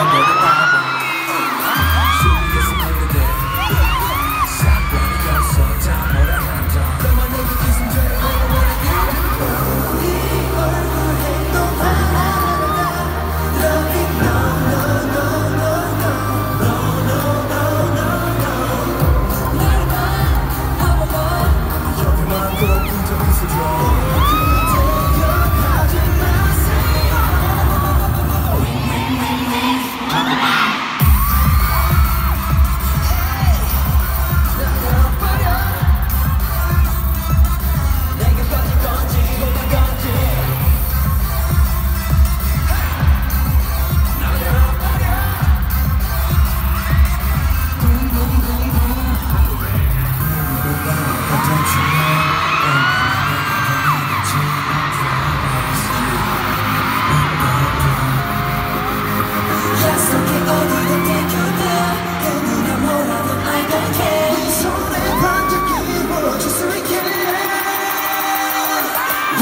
jogador do Barça.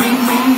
ring, ring.